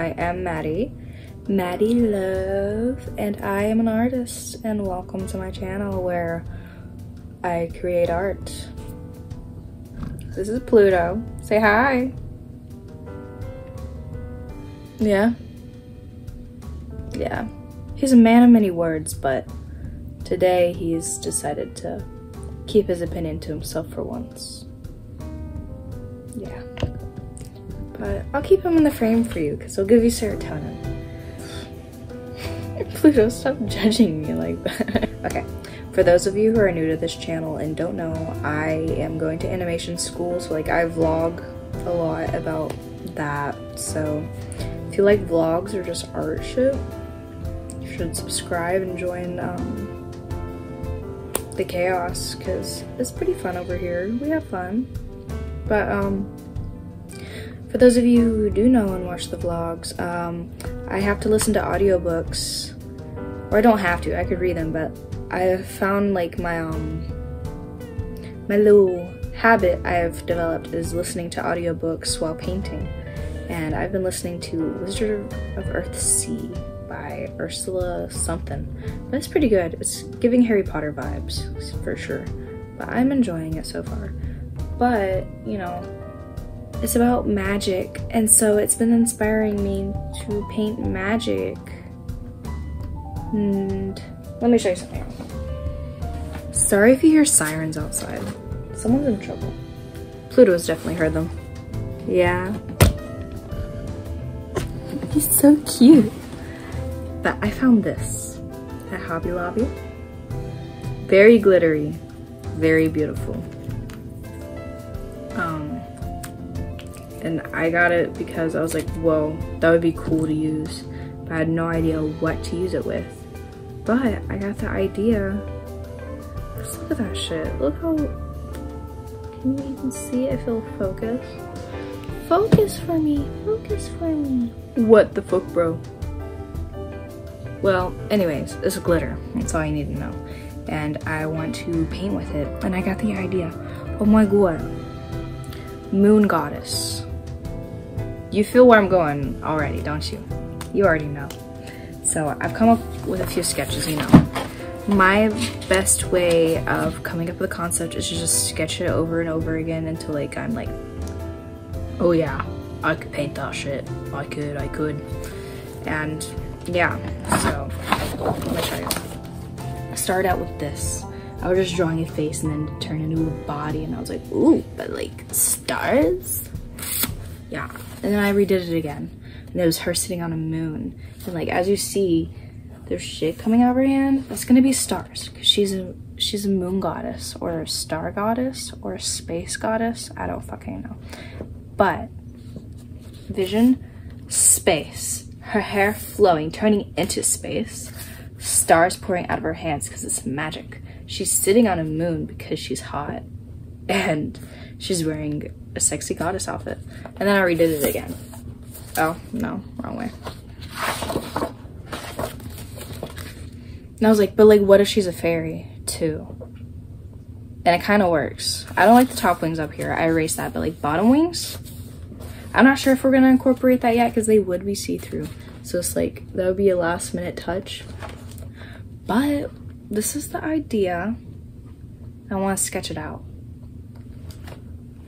I am Maddie, Maddie Love, and I am an artist, and welcome to my channel where I create art. This is Pluto. Say hi. Yeah. Yeah. He's a man of many words, but today he's decided to keep his opinion to himself for once. Yeah. But I'll keep him in the frame for you because he'll give you serotonin. Pluto, stop judging me like that. okay. For those of you who are new to this channel and don't know, I am going to animation school, so like I vlog a lot about that. So if you like vlogs or just art shit, you should subscribe and join um, the chaos because it's pretty fun over here. We have fun. But um, for those of you who do know and watch the vlogs, um, I have to listen to audiobooks. Or I don't have to, I could read them, but I found like my um my little habit I've developed is listening to audiobooks while painting. And I've been listening to Wizard of Earthsea by Ursula something. But it's pretty good. It's giving Harry Potter vibes for sure. But I'm enjoying it so far. But, you know, it's about magic, and so it's been inspiring me to paint magic. And let me show you something. Else. Sorry if you hear sirens outside. Someone's in trouble. Pluto's definitely heard them. Yeah. He's so cute. But I found this at Hobby Lobby. Very glittery, very beautiful. And I got it because I was like, whoa, that would be cool to use. But I had no idea what to use it with. But I got the idea. Just look at that shit. Look how, can you even see if it'll focus? Focus for me, focus for me. What the fuck, bro? Well, anyways, it's glitter. That's all you need to know. And I want to paint with it. And I got the idea. Oh my god. Moon Goddess. You feel where I'm going already, don't you? You already know. So I've come up with a few sketches, you know. My best way of coming up with a concept is to just sketch it over and over again until like I'm like, oh yeah, I could paint that shit. I could, I could. And yeah, so let me show you. I started out with this. I was just drawing a face and then turn into a body and I was like, ooh, but like stars? Yeah, and then I redid it again. And it was her sitting on a moon. And like, as you see, there's shit coming out of her hand. That's gonna be stars, because she's a, she's a moon goddess, or a star goddess, or a space goddess. I don't fucking know. But, vision, space. Her hair flowing, turning into space. Stars pouring out of her hands because it's magic. She's sitting on a moon because she's hot. And she's wearing a sexy goddess outfit. And then I redid it again. Oh, no, wrong way. And I was like, but like, what if she's a fairy too? And it kind of works. I don't like the top wings up here. I erased that, but like bottom wings, I'm not sure if we're gonna incorporate that yet because they would be see-through. So it's like, that would be a last minute touch. But this is the idea. I want to sketch it out.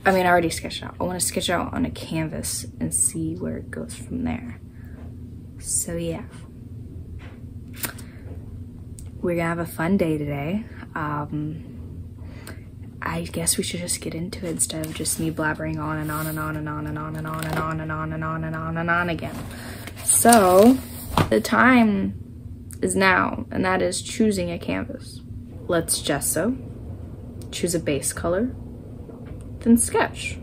I mean, I already sketched out. I want to sketch out on a canvas and see where it goes from there. So yeah. We're gonna have a fun day today. Um, I guess we should just get into it instead of just me blabbering on and on and on and on and on and on and on and on and on and on and on again. So the time is now, and that is choosing a canvas. Let's gesso, choose a base color, then sketch.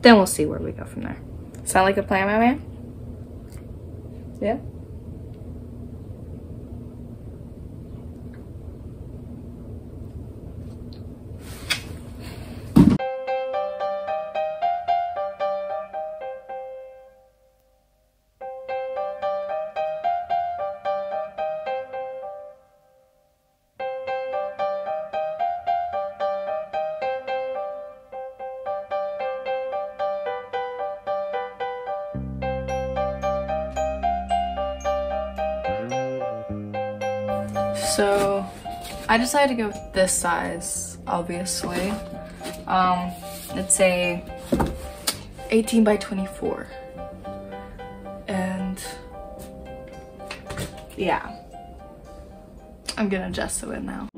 Then we'll see where we go from there. Sound like a plan, my man? Yeah? So I decided to go with this size, obviously. Um, it's a 18 by 24. And yeah, I'm gonna gesso it now.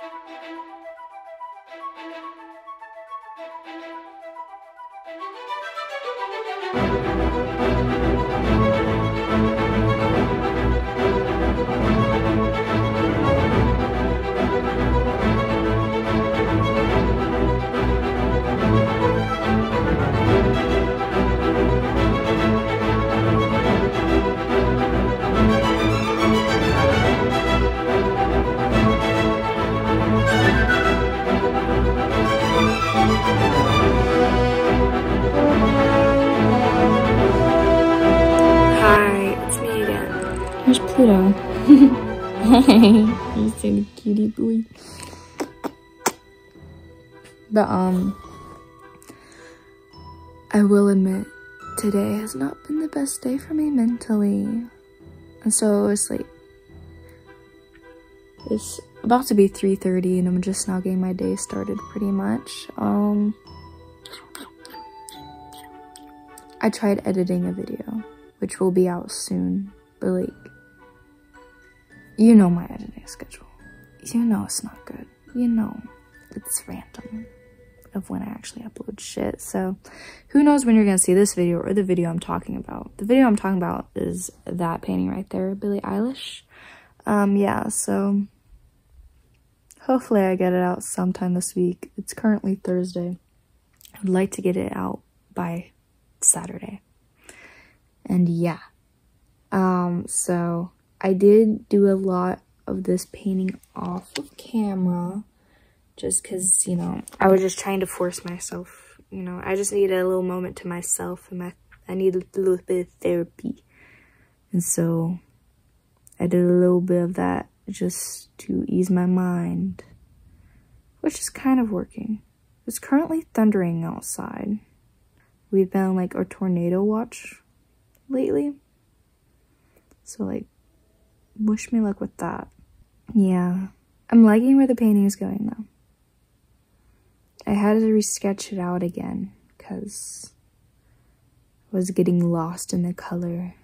Hi, He's such a cutie boy. But um I will admit today has not been the best day for me mentally. And so it's like it's about to be 3:30 and I'm just now getting my day started pretty much. Um I tried editing a video, which will be out soon, but like, you know my editing schedule. You know it's not good. You know it's random of when I actually upload shit. So who knows when you're gonna see this video or the video I'm talking about. The video I'm talking about is that painting right there, Billie Eilish. Um, yeah, so hopefully I get it out sometime this week. It's currently Thursday. I'd like to get it out by Saturday. And yeah. Um, so I did do a lot of this painting off of camera just because, you know, I was just trying to force myself, you know, I just needed a little moment to myself and my, I needed a little bit of therapy. And so I did a little bit of that just to ease my mind, which is kind of working. It's currently thundering outside. We've been like a tornado watch lately. So like, wish me luck with that. Yeah, I'm liking where the painting is going though. I had to resketch it out again because I was getting lost in the color.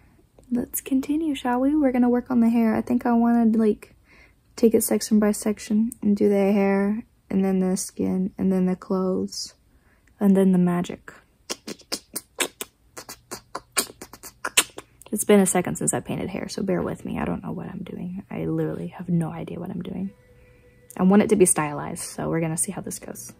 Let's continue, shall we? We're gonna work on the hair. I think I wanted like take it section by section and do the hair and then the skin and then the clothes and then the magic. It's been a second since I painted hair, so bear with me. I don't know what I'm doing. I literally have no idea what I'm doing. I want it to be stylized, so we're gonna see how this goes.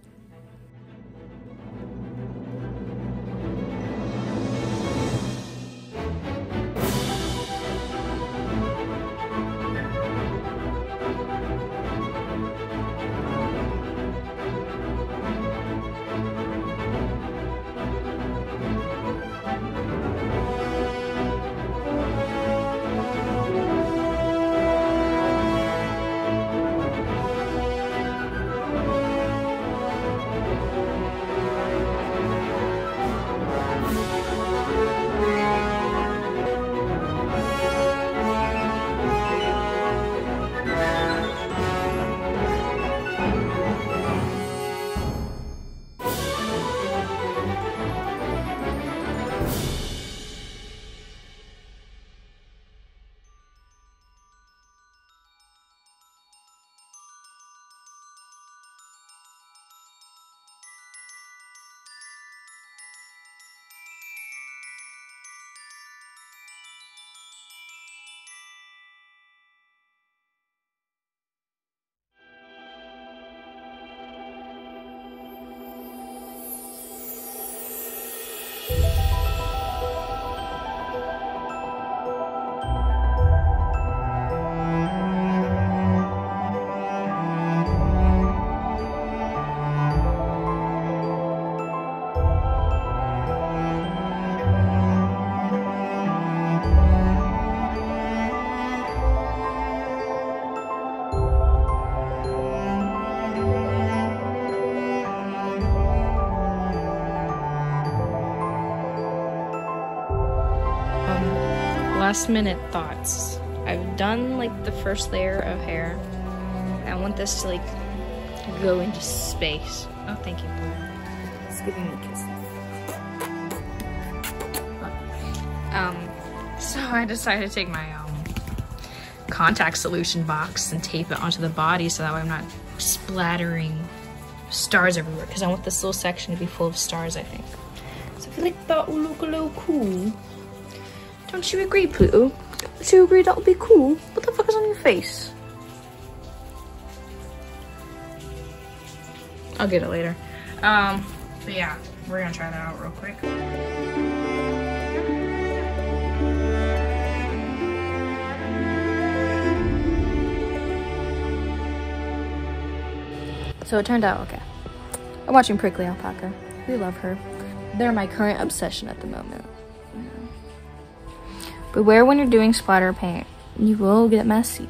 Last minute thoughts. I've done like the first layer of hair. I want this to like go into space. Oh, thank you. It's giving me a kiss. Um, so I decided to take my um, contact solution box and tape it onto the body so that way I'm not splattering stars everywhere because I want this little section to be full of stars, I think. So I feel like that will look a little cool. Don't you agree, Pluto? Don't you agree that would be cool? What the fuck is on your face? I'll get it later. Um, but yeah, we're gonna try that out real quick. So it turned out okay. I'm watching Prickly Alpaca. We love her. They're my current obsession at the moment. Beware when you're doing splatter paint. You will get messy.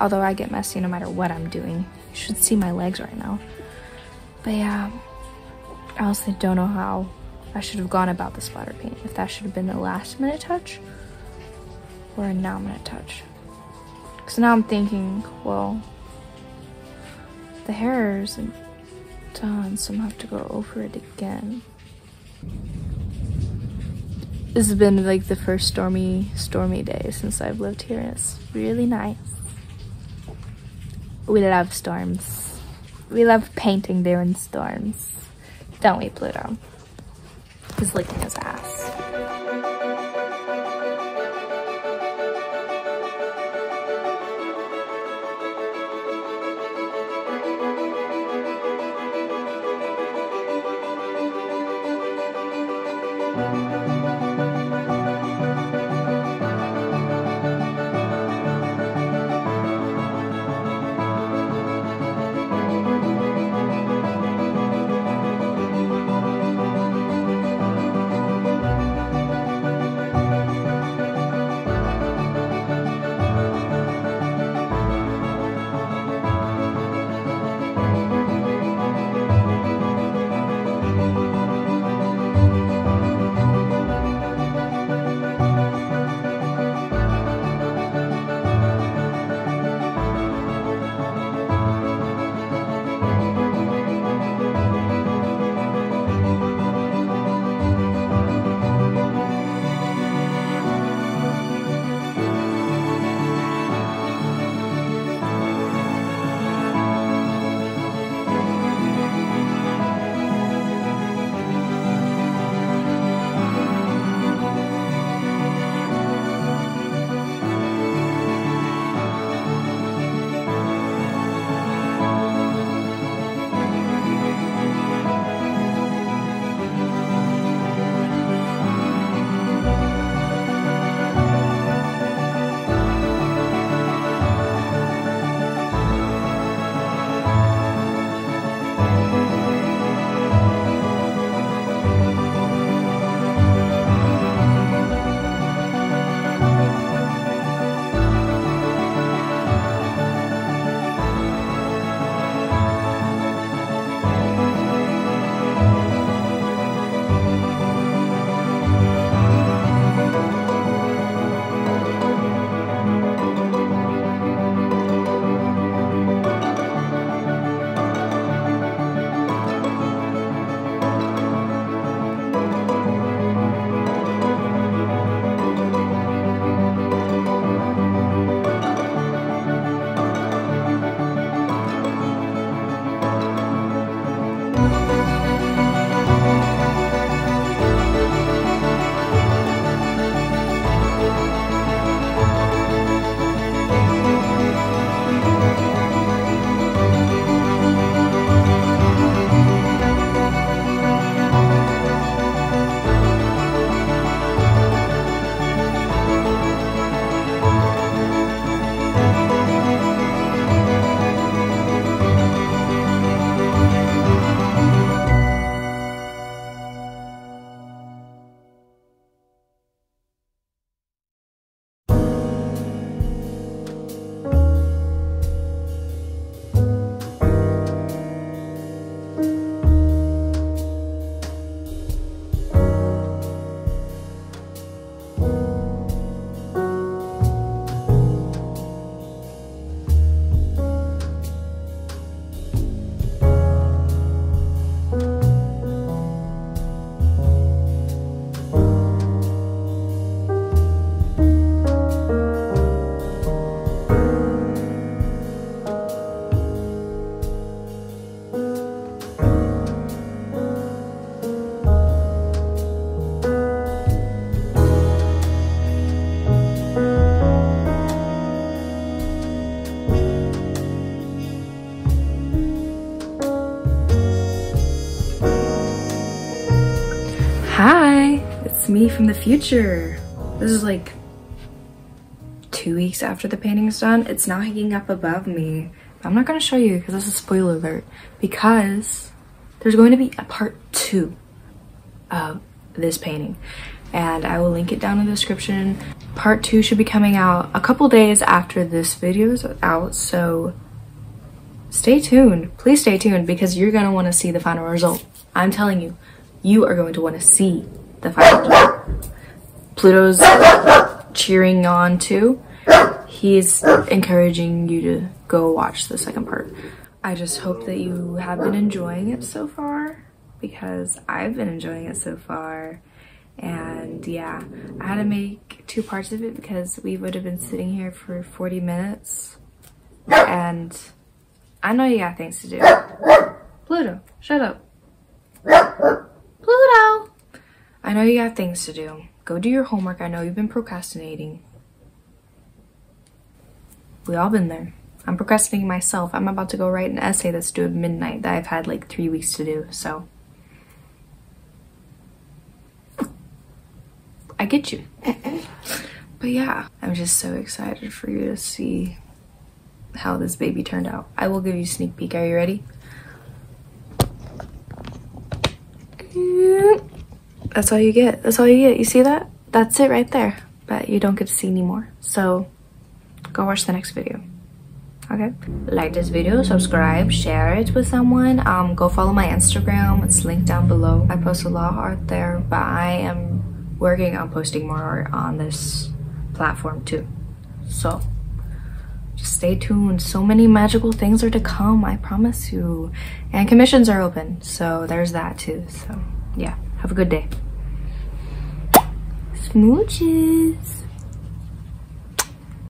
Although I get messy no matter what I'm doing. You should see my legs right now. But yeah, I honestly don't know how I should have gone about the splatter paint. If that should have been a last minute touch or a now minute touch. Because now I'm thinking, well, the hair isn't done, so I'm gonna have to go over it again this has been like the first stormy stormy day since I've lived here and it's really nice. We love storms. We love painting during storms. Don't we Pluto? He's licking his ass. From the future. This is like two weeks after the painting is done. It's now hanging up above me. I'm not gonna show you because this is a spoiler alert because there's going to be a part two of this painting and I will link it down in the description. Part two should be coming out a couple days after this video is out, so stay tuned. Please stay tuned because you're gonna wanna see the final result. I'm telling you, you are going to wanna see the result. Pluto's cheering on too. He's encouraging you to go watch the second part. I just hope that you have been enjoying it so far because I've been enjoying it so far. And yeah, I had to make two parts of it because we would have been sitting here for 40 minutes. And I know you got things to do. Pluto, shut up. Pluto! I know you got things to do. Go do your homework. I know you've been procrastinating. We all been there. I'm procrastinating myself. I'm about to go write an essay that's due at midnight that I've had like three weeks to do, so. I get you. but yeah, I'm just so excited for you to see how this baby turned out. I will give you a sneak peek. Are you ready? Mm-hmm. That's all you get. That's all you get. You see that? That's it right there. But you don't get to see anymore. So go watch the next video okay like this video subscribe share it with someone um go follow my instagram it's linked down below i post a lot of art there but i am working on posting more art on this platform too so just stay tuned so many magical things are to come i promise you and commissions are open so there's that too so yeah have a good day. Smooches